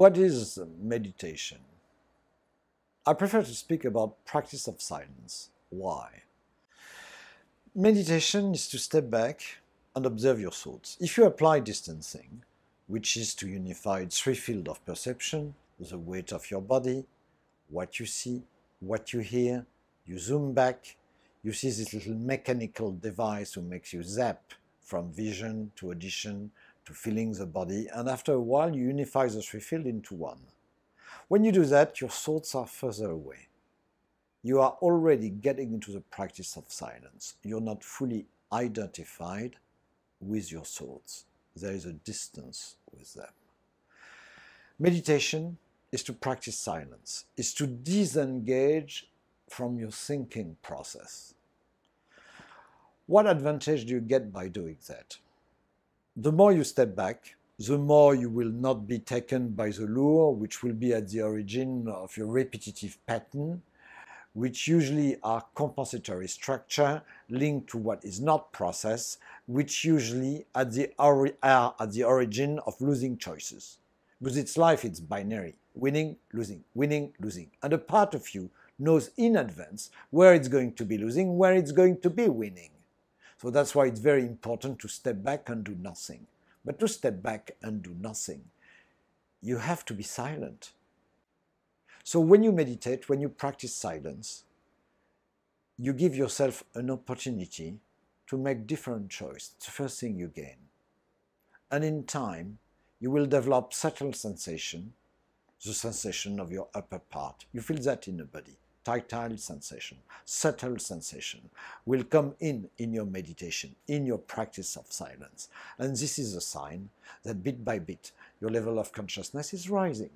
What is meditation? I prefer to speak about practice of silence. Why? Meditation is to step back and observe your thoughts. If you apply distancing, which is to unify three fields of perception, the weight of your body, what you see, what you hear, you zoom back, you see this little mechanical device who makes you zap from vision to audition to feeling the body, and after a while you unify the three fields into one. When you do that, your thoughts are further away. You are already getting into the practice of silence. You're not fully identified with your thoughts. There is a distance with them. Meditation is to practice silence, is to disengage from your thinking process. What advantage do you get by doing that? The more you step back, the more you will not be taken by the lure, which will be at the origin of your repetitive pattern, which usually are compensatory structure linked to what is not process, which usually at the are at the origin of losing choices. Because it's life, it's binary. Winning, losing, winning, losing. And a part of you knows in advance where it's going to be losing, where it's going to be winning. So that's why it's very important to step back and do nothing. But to step back and do nothing, you have to be silent. So when you meditate, when you practice silence, you give yourself an opportunity to make different choices. It's the first thing you gain. And in time, you will develop subtle sensation, the sensation of your upper part. You feel that in the body tactile sensation, subtle sensation will come in in your meditation, in your practice of silence. And this is a sign that bit by bit your level of consciousness is rising.